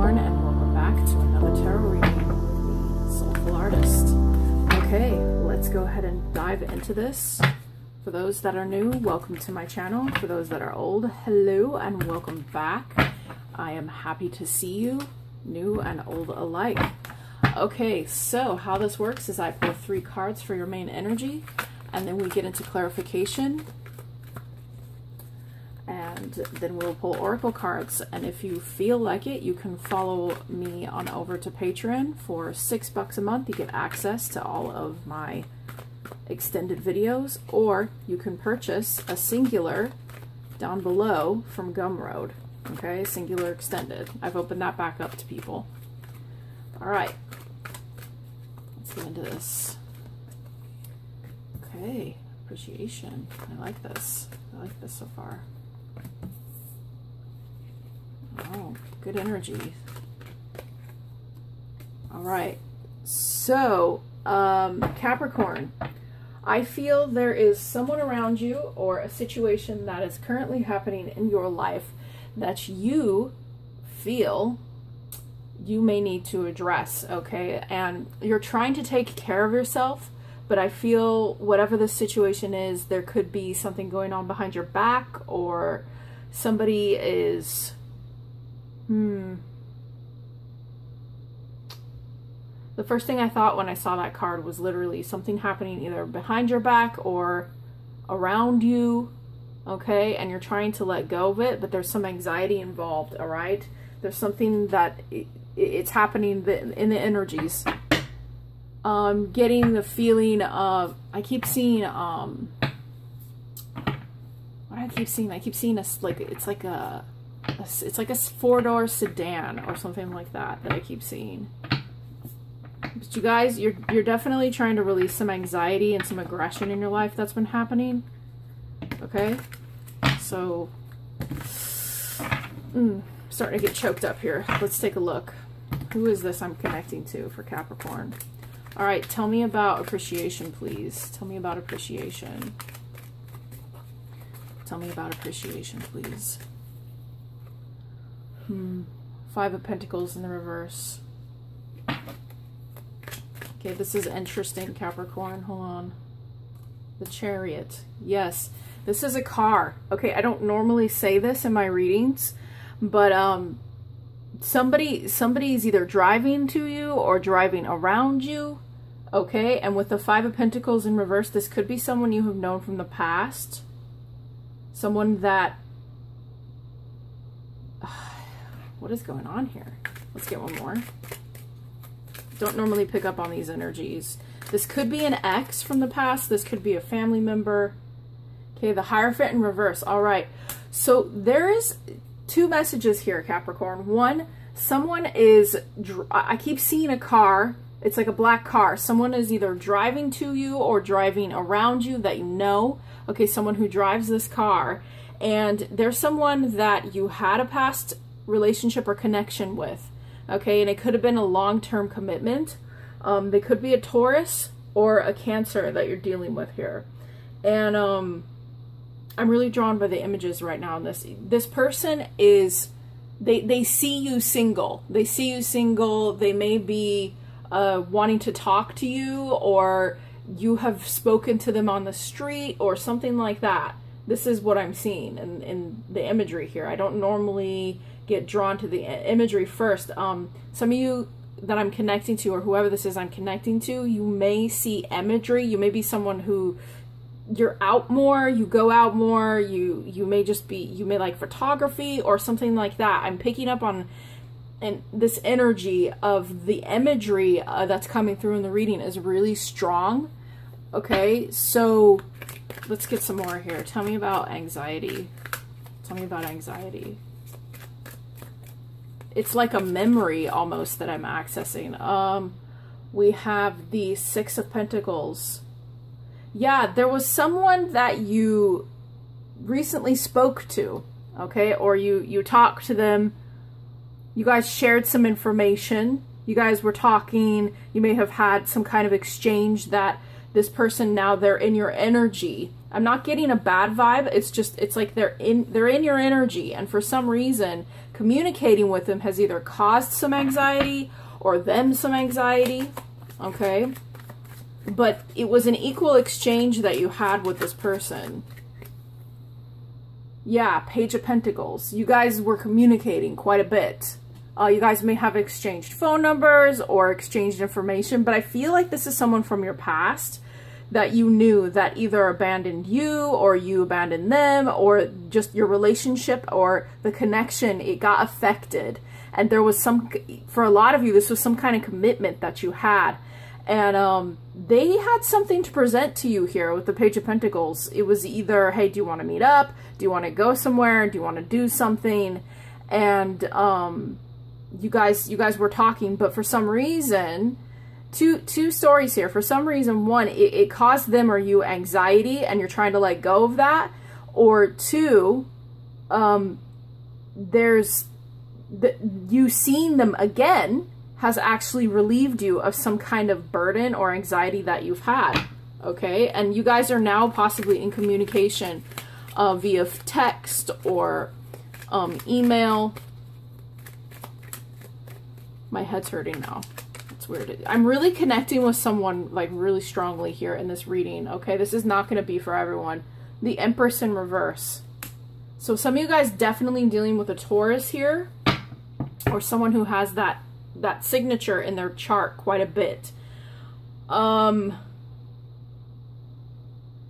And welcome back to another tarot reading, The Soulful Artist. Okay, let's go ahead and dive into this. For those that are new, welcome to my channel. For those that are old, hello and welcome back. I am happy to see you, new and old alike. Okay, so how this works is I pull three cards for your main energy, and then we get into clarification, and then we'll pull oracle cards. And if you feel like it you can follow me on over to patreon. For six bucks a month you get access to all of my extended videos or you can purchase a singular down below from gumroad okay? Singular extended. I've opened that back up to people. All right. Let's get into this. Okay appreciation. I like this. I like this so far Oh, good energy. All right. So, um, Capricorn, I feel there is someone around you or a situation that is currently happening in your life that you feel you may need to address, okay? And you're trying to take care of yourself, but I feel whatever the situation is, there could be something going on behind your back or somebody is Hmm. The first thing I thought when I saw that card was literally something happening either behind your back or around you, okay? And you're trying to let go of it, but there's some anxiety involved, all right? There's something that it's happening in the energies. Um, getting the feeling of, I keep seeing, um, what I keep seeing? I keep seeing a, like, it's like a, it's like a four-door sedan or something like that that I keep seeing. But you guys, you're you're definitely trying to release some anxiety and some aggression in your life that's been happening. Okay? So, mm, starting to get choked up here. Let's take a look. Who is this I'm connecting to for Capricorn? All right, tell me about appreciation, please. Tell me about appreciation. Tell me about appreciation, please. Hmm. Five of Pentacles in the reverse. Okay, this is interesting, Capricorn. Hold on. The Chariot. Yes, this is a car. Okay, I don't normally say this in my readings, but um, somebody somebody's either driving to you or driving around you. Okay, and with the Five of Pentacles in reverse, this could be someone you have known from the past. Someone that what is going on here? Let's get one more. Don't normally pick up on these energies. This could be an ex from the past. This could be a family member. Okay, the Hierophant in reverse. All right. So there is two messages here, Capricorn. One, someone is, I keep seeing a car. It's like a black car. Someone is either driving to you or driving around you that you know. Okay, someone who drives this car. And there's someone that you had a past relationship or connection with. Okay, and it could have been a long-term commitment. Um, they could be a Taurus or a Cancer that you're dealing with here. And um, I'm really drawn by the images right now. This this person is they they see you single. They see you single. They may be uh, wanting to talk to you, or you have spoken to them on the street, or something like that. This is what I'm seeing in in the imagery here. I don't normally get drawn to the imagery first. Um, some of you that I'm connecting to, or whoever this is I'm connecting to, you may see imagery. You may be someone who you're out more, you go out more, you you may just be you may like photography or something like that. I'm picking up on and this energy of the imagery uh, that's coming through in the reading is really strong. Okay, so let's get some more here. Tell me about anxiety. Tell me about anxiety it's like a memory almost that I'm accessing. Um, we have the Six of Pentacles. Yeah, there was someone that you recently spoke to, okay? Or you, you talked to them. You guys shared some information. You guys were talking. You may have had some kind of exchange that this person now they're in your energy I'm not getting a bad vibe. It's just it's like they're in they're in your energy and for some reason communicating with them has either caused some anxiety or them some anxiety, okay? But it was an equal exchange that you had with this person. Yeah, Page of Pentacles. You guys were communicating quite a bit. Uh, you guys may have exchanged phone numbers or exchanged information, but I feel like this is someone from your past that you knew that either abandoned you or you abandoned them or just your relationship or the connection, it got affected. And there was some, for a lot of you, this was some kind of commitment that you had. And um, they had something to present to you here with the Page of Pentacles. It was either, hey, do you want to meet up? Do you want to go somewhere? Do you want to do something? And um, you guys, you guys were talking, but for some reason, two two stories here. For some reason, one, it, it caused them or you anxiety and you're trying to let go of that. Or two, um, there's the, you seeing them again has actually relieved you of some kind of burden or anxiety that you've had. Okay, and you guys are now possibly in communication uh, via text or um, email. My head's hurting now It's weird. I'm really connecting with someone like really strongly here in this reading. Okay, this is not going to be for everyone. The Empress in reverse. So some of you guys definitely dealing with a Taurus here or someone who has that that signature in their chart quite a bit. Um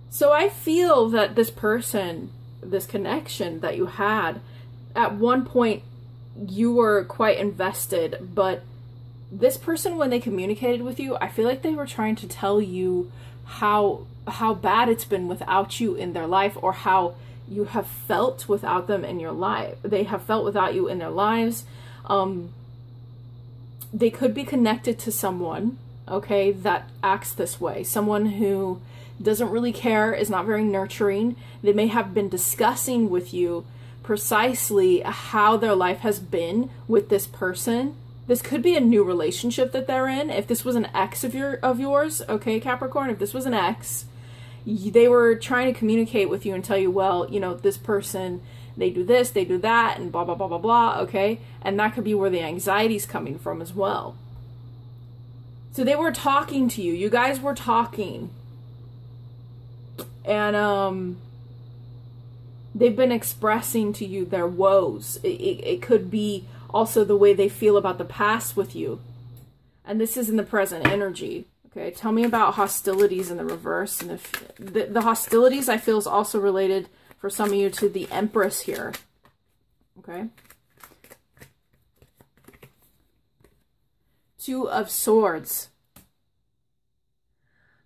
so I feel that this person, this connection that you had at one point you were quite invested, but this person when they communicated with you i feel like they were trying to tell you how how bad it's been without you in their life or how you have felt without them in your life they have felt without you in their lives um they could be connected to someone okay that acts this way. Someone who doesn't really care is not very nurturing. They may have been discussing with you precisely how their life has been with this person. This could be a new relationship that they're in. If this was an ex of your of yours, okay, Capricorn, if this was an ex, they were trying to communicate with you and tell you, well, you know, this person, they do this, they do that, and blah blah blah blah blah, okay? And that could be where the anxiety's coming from as well. So they were talking to you. You guys were talking. And um they've been expressing to you their woes. It, it, it could be also the way they feel about the past with you. And this is in the present energy. Okay, tell me about hostilities in the reverse. And if the, the hostilities I feel is also related for some of you to the Empress here. Okay. Two of Swords.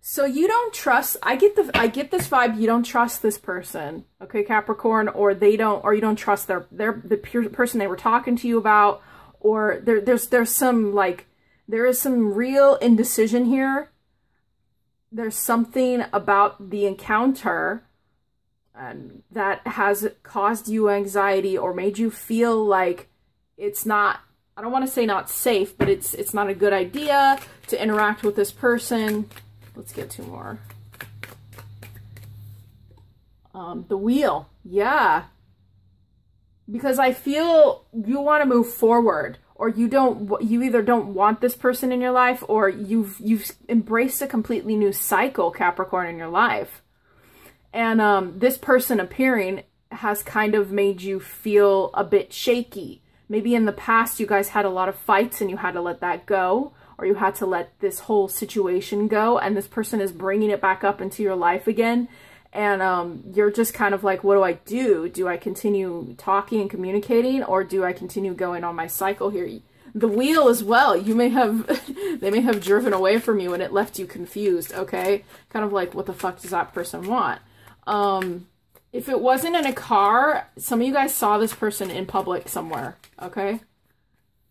So you don't trust, I get the, I get this vibe, you don't trust this person, okay, Capricorn, or they don't, or you don't trust their, their, the person they were talking to you about, or there, there's, there's some, like, there is some real indecision here. There's something about the encounter and that has caused you anxiety or made you feel like it's not, I don't want to say not safe, but it's, it's not a good idea to interact with this person Let's get two more. Um, the wheel. Yeah. Because I feel you want to move forward or you don't you either don't want this person in your life or you've you've embraced a completely new cycle Capricorn in your life. And um, this person appearing has kind of made you feel a bit shaky. Maybe in the past you guys had a lot of fights and you had to let that go or you had to let this whole situation go and this person is bringing it back up into your life again and um, you're just kind of like, what do I do? Do I continue talking and communicating or do I continue going on my cycle here? The wheel as well. You may have, they may have driven away from you and it left you confused, okay? Kind of like, what the fuck does that person want? Um, if it wasn't in a car, some of you guys saw this person in public somewhere, okay?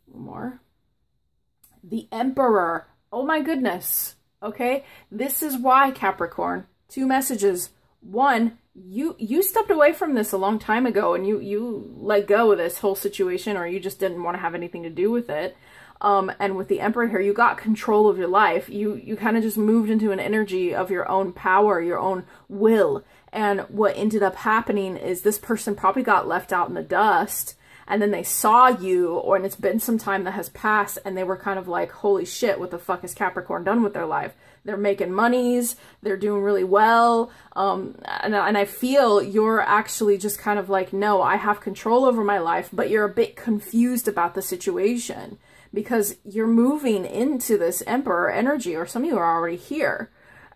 One more the emperor. Oh my goodness. Okay? This is why, Capricorn. Two messages. One, you you stepped away from this a long time ago and you you let go of this whole situation or you just didn't want to have anything to do with it. Um, and with the emperor here, you got control of your life. You you kind of just moved into an energy of your own power, your own will, And what ended up happening is this person probably got left out in the dust and then they saw you or and it's been some time that has passed and they were kind of like holy shit what the fuck is capricorn done with their life? They're making monies they're doing really well um, and, and i feel you're actually just kind of like no i have control over my life but you're a bit confused about the situation because you're moving into this emperor energy or some of you are already here.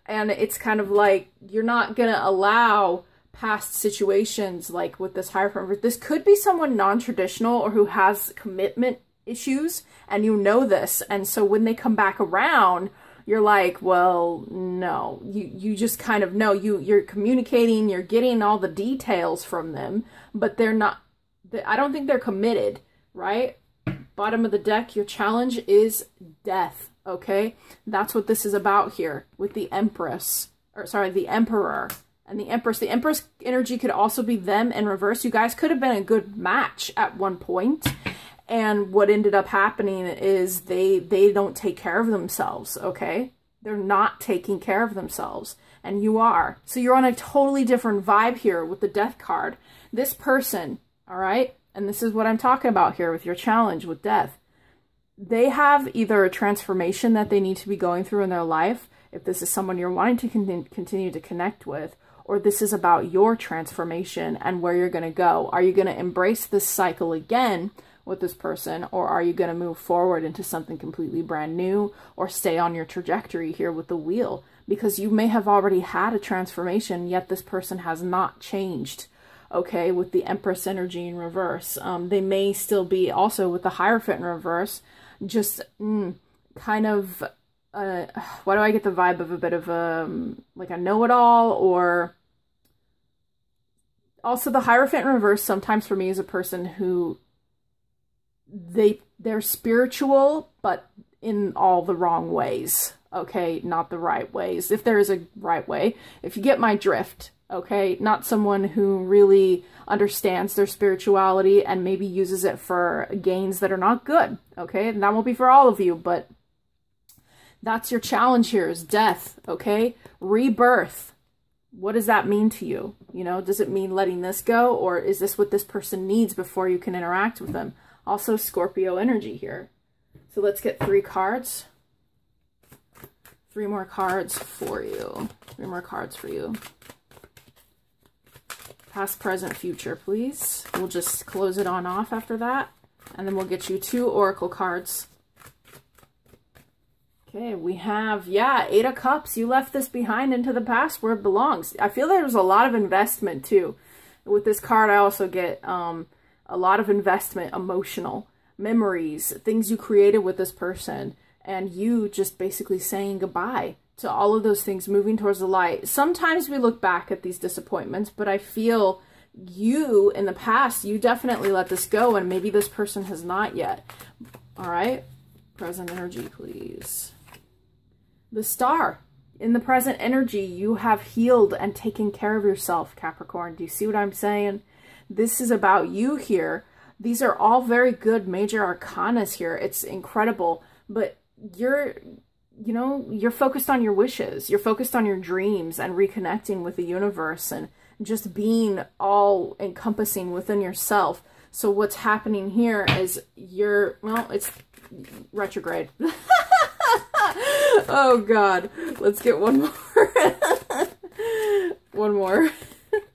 And it's kind of like you're not gonna allow past situations like with this hierophant this could be someone non-traditional or who has commitment issues and you know this and so when they come back around you're like well no. You you just kind of know you you're communicating you're getting all the details from them but they're not i don't think they're committed right bottom of the deck your challenge is death okay that's what this is about here with the empress or sorry the emperor and the Empress. The Empress energy could also be them in reverse. You guys could have been a good match at one point. And what ended up happening is they they don't take care of themselves, okay? They're not taking care of themselves. And you are. So you're on a totally different vibe here with the death card. This person, all right? And this is what I'm talking about here with your challenge with death. They have either a transformation that they need to be going through in their life, if this is someone you're wanting to con continue to connect with, or this is about your transformation and where you're going to go. Are you going to embrace this cycle again with this person, or are you going to move forward into something completely brand new or stay on your trajectory here with the wheel? Because you may have already had a transformation, yet this person has not changed. Okay, with the Empress energy in reverse. Um, they may still be also with the Hierophant in reverse, just mm, kind of uh, why do I get the vibe of a bit of a um, like a know-it-all or also the hierophant in reverse sometimes for me is a person who they they're spiritual but in all the wrong ways. Okay not the right ways. If there is a right way if you get my drift okay not someone who really understands their spirituality and maybe uses it for gains that are not good okay and that won't be for all of you but that's your challenge here is death okay rebirth what does that mean to you? You know, does it mean letting this go or is this what this person needs before you can interact with them? Also Scorpio energy here. So let's get three cards. Three more cards for you. Three more cards for you. Past, present, future, please. We'll just close it on off after that. And then we'll get you two oracle cards Okay, we have, yeah, Eight of Cups. You left this behind into the past where it belongs. I feel there was a lot of investment, too. With this card, I also get um, a lot of investment, emotional, memories, things you created with this person, and you just basically saying goodbye to all of those things, moving towards the light. Sometimes we look back at these disappointments, but I feel you, in the past, you definitely let this go, and maybe this person has not yet. All right? Present energy, please the star. In the present energy, you have healed and taken care of yourself, Capricorn. Do you see what I'm saying? This is about you here. These are all very good major arcanas here. It's incredible. But you're, you know, you're focused on your wishes. You're focused on your dreams and reconnecting with the universe and just being all encompassing within yourself. So what's happening here is you're, well, it's retrograde. oh god. Let's get one more. one more.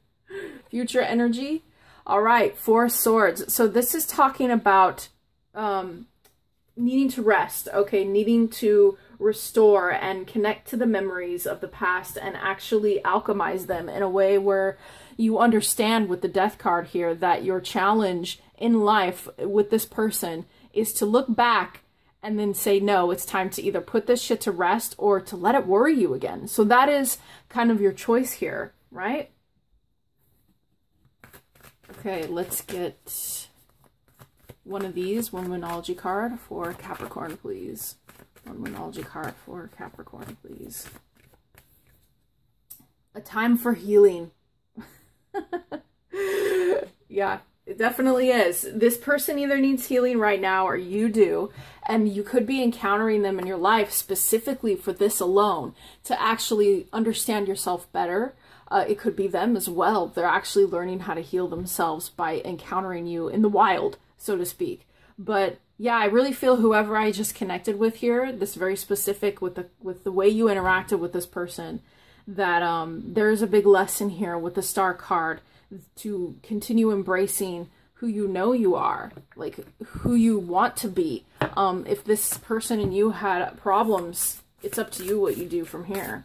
Future energy. All right, four swords. So this is talking about um, needing to rest, okay, needing to restore and connect to the memories of the past and actually alchemize them in a way where you understand with the death card here that your challenge in life with this person is to look back and then say, no, it's time to either put this shit to rest or to let it worry you again. So that is kind of your choice here, right? Okay, let's get one of these, one Moonology card for Capricorn, please. One Moonology card for Capricorn, please. A time for healing. yeah, it definitely is. This person either needs healing right now or you do. And you could be encountering them in your life specifically for this alone to actually understand yourself better, Uh, it could be them as well. They're actually learning how to heal themselves by encountering you in the wild, so to speak. But yeah, I really feel whoever I just connected with here, this very specific with the with the way you interacted with this person, that um, there's a big lesson here with the star card to continue embracing who you know you are, like who you want to be. Um, if this person and you had problems, it's up to you what you do from here.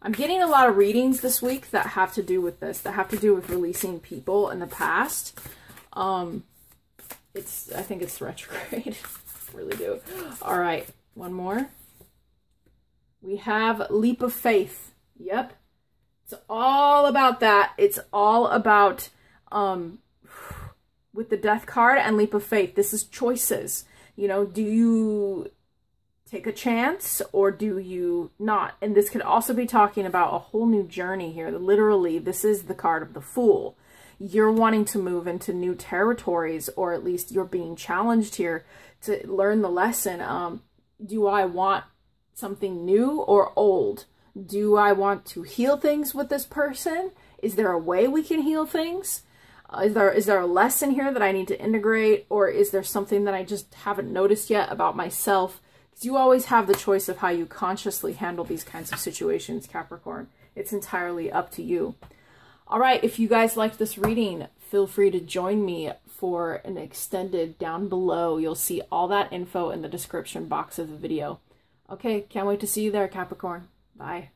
I'm getting a lot of readings this week that have to do with this, that have to do with releasing people in the past. Um, it's, I think it's retrograde. really do. All right, one more. We have Leap of Faith. Yep. It's all about that. It's all about, um, with the Death card and Leap of Faith, this is choices. You know, do you take a chance or do you not? And this could also be talking about a whole new journey here. Literally, this is the card of the Fool. You're wanting to move into new territories, or at least you're being challenged here to learn the lesson. Um, do I want something new or old? Do I want to heal things with this person? Is there a way we can heal things? Uh, is there is there a lesson here that I need to integrate or is there something that I just haven't noticed yet about myself? Because you always have the choice of how you consciously handle these kinds of situations, Capricorn. It's entirely up to you. All right, if you guys liked this reading, feel free to join me for an extended down below. You'll see all that info in the description box of the video. Okay, can't wait to see you there, Capricorn. Bye.